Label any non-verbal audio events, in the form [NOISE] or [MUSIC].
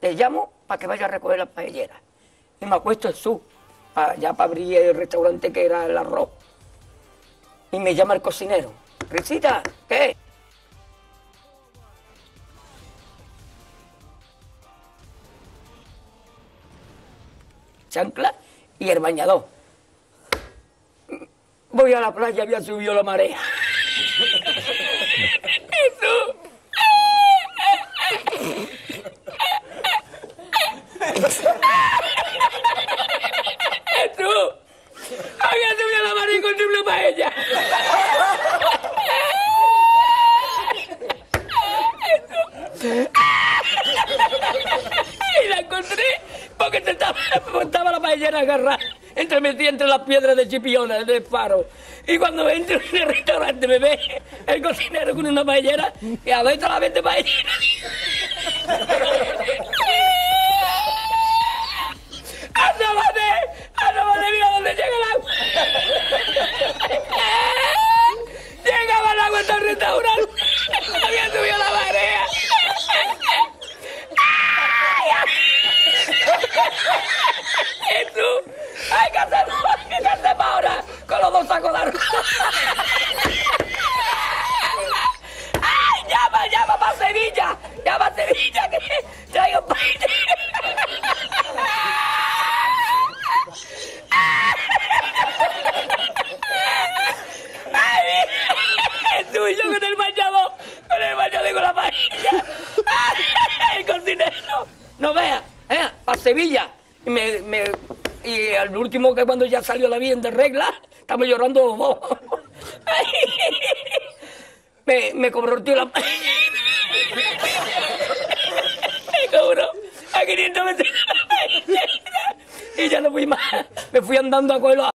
te llamo para que vaya a recoger las paelleras. Y me acuesto en su, ya para abrir el restaurante que era el arroz. Y me llama el cocinero. Risita, ¿qué? Chancla y el bañador. Voy a la playa, había subido la marea. [LAUGHS] Jesús. Jesús. Había subido la marea y paella. Y la encontré porque te estaba, estaba la paellera agarrada entre metida entre las piedras de Chipiona, del faro. Y cuando entro en el restaurante me ve el cocinero con una paellera y adentro la vende paellera. ¡Asómate! ¡Asómate! ¡Mira dónde llega el agua! ¡Llegaba el agua hasta el restaurante! ¡Había subido la marea! ¡Jesús! ¡Hay que hacerlo! ¿Qué hacemos ahora? Con los dos sacos de arroz. ¡Ay, llama, llama para Sevilla! ¡Llama a Sevilla que traigo! ¡Ay, Jesús! Y yo con el bañador, con el bañador y con la paella. ¡Ay, el cocinero! No vea, eh, para Sevilla. Y, me, me, y al último que cuando ya salió la bien de regla, estamos llorando los me, me cobró el tío la paella. Cobró a 500 metros. Y ya no fui más. Me fui andando a cogerlo